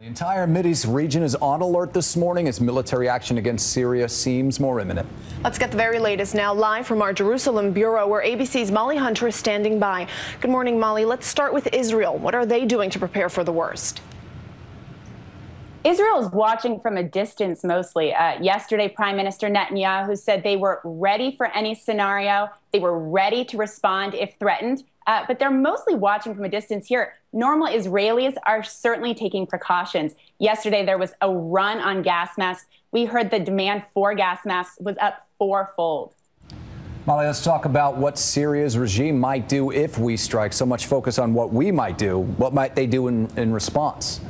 The entire Mideast region is on alert this morning as military action against Syria seems more imminent. Let's get the very latest now live from our Jerusalem bureau where ABC's Molly Hunter is standing by. Good morning, Molly. Let's start with Israel. What are they doing to prepare for the worst? Israel is watching from a distance mostly. Uh, yesterday, Prime Minister Netanyahu said they were ready for any scenario. They were ready to respond if threatened uh, but they're mostly watching from a distance here. Normal Israelis are certainly taking precautions. Yesterday, there was a run on gas masks. We heard the demand for gas masks was up fourfold. Molly, let's talk about what Syria's regime might do if we strike. So much focus on what we might do. What might they do in, in response?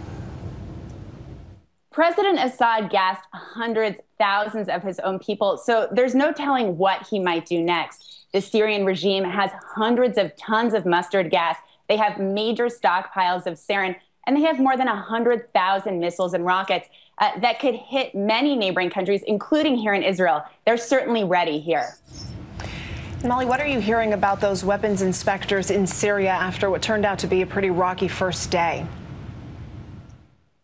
President Assad gassed hundreds, thousands of his own people, so there's no telling what he might do next. The Syrian regime has hundreds of tons of mustard gas. They have major stockpiles of sarin, and they have more than 100,000 missiles and rockets uh, that could hit many neighboring countries, including here in Israel. They're certainly ready here. Molly, what are you hearing about those weapons inspectors in Syria after what turned out to be a pretty rocky first day?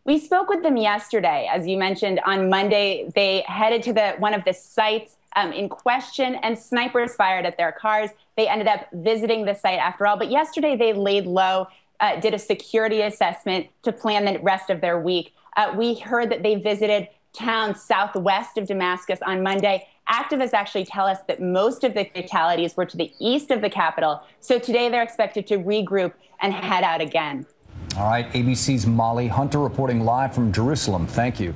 We spoke with them yesterday. As you mentioned, on Monday, they headed to the one of the sites um, in question, and snipers fired at their cars. They ended up visiting the site after all. But yesterday, they laid low, uh, did a security assessment to plan the rest of their week. Uh, we heard that they visited towns southwest of Damascus on Monday. Activists actually tell us that most of the fatalities were to the east of the capital. So today, they're expected to regroup and head out again. All right, ABC's Molly Hunter reporting live from Jerusalem. Thank you.